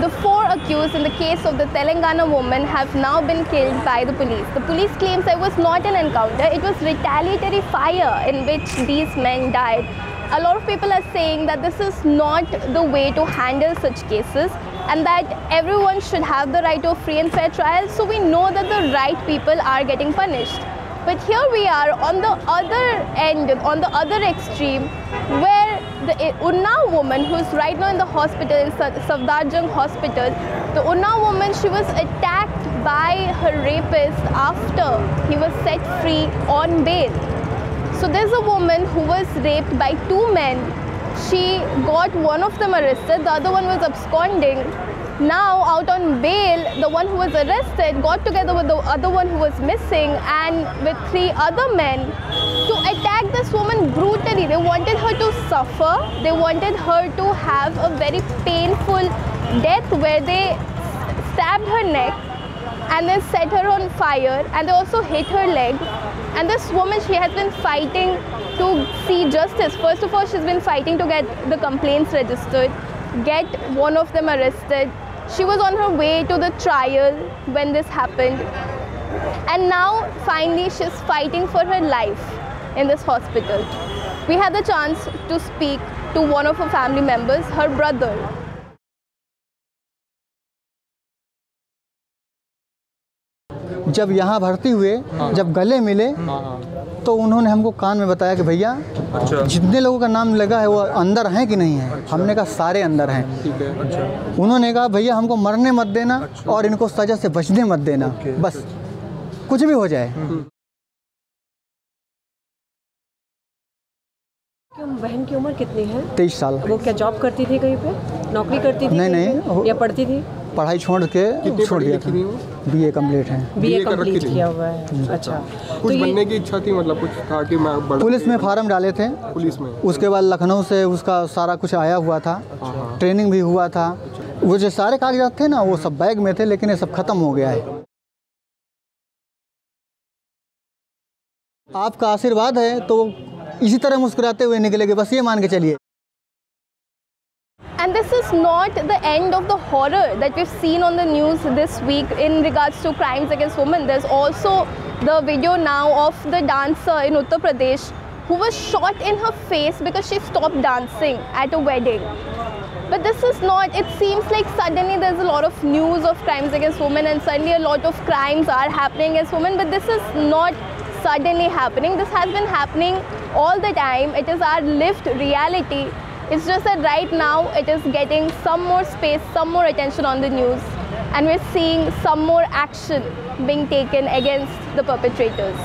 The four accused in the case of the Telangana woman have now been killed by the police. The police claims it was not an encounter, it was retaliatory fire in which these men died. A lot of people are saying that this is not the way to handle such cases and that everyone should have the right to a free and fair trial so we know that the right people are getting punished. But here we are on the other end, on the other extreme, where the Unnao woman who's right now in the hospital, in Safdarjung hospital, the Unnao woman, she was attacked by her rapist after he was set free on bail. So there's a woman who was raped by two men. She got one of them arrested, the other one was absconding now, out on bail, the one who was arrested got together with the other one who was missing and with three other men to attack this woman brutally. They wanted her to suffer, they wanted her to have a very painful death where they stabbed her neck and then set her on fire and they also hit her leg. And this woman, she has been fighting to see justice. First of all, she's been fighting to get the complaints registered, get one of them arrested, she was on her way to the trial when this happened. And now, finally, she's fighting for her life in this hospital. We had the chance to speak to one of her family members, her brother. जब यहाँ भर्ती हुए जब गले मिले तो उन्होंने हमको कान में बताया कि भैया अच्छा। जितने लोगों का नाम लगा है वो अंदर हैं कि नहीं है? अच्छा। हमने कहा सारे अंदर हैं। है अच्छा। उन्होंने कहा भैया हमको मरने मत देना अच्छा। और इनको सजा से बचने मत देना। बस कुछ भी हो जाए। बहन की उम्र कितनी है? तेईस साल। वो क्या जॉब करती थी कहीं पे? नौकरी करती थी नहीं, नहीं, या पढ़ती थी? पढ़ाई छोड़ के छोड़ दिया थी। बी ए कंप्लीट है। कंप्लीट थी। किया हुआ है। अच्छा। तो कुछ बनने की इच्छा थी मतलब कुछ था कि मैं पुलिस में फार्म डाले थे। पुलिस में। उसके बाद लखनऊ से उसका सारा कुछ आया हुआ था। हाँ। ट्रेनिंग भी हुआ था। वो जो सारे कागजात थे ना वो सब बैग में थे लेकिन ये सब खत्म हो गया है। आपका आशीर्वाद है तो इसी तरह मुस्कुराते हुए निकलेंगे। बस ये मान के चलिए। And this is not the end of the horror that we've seen on the news this week in regards to crimes against women. There's also the video now of the dancer in Uttar Pradesh who was shot in her face because she stopped dancing at a wedding. But this is not, it seems like suddenly there's a lot of news of crimes against women and suddenly a lot of crimes are happening against women, but this is not suddenly happening. This has been happening all the time. It is our lived reality. It's just that right now it is getting some more space, some more attention on the news, and we're seeing some more action being taken against the perpetrators.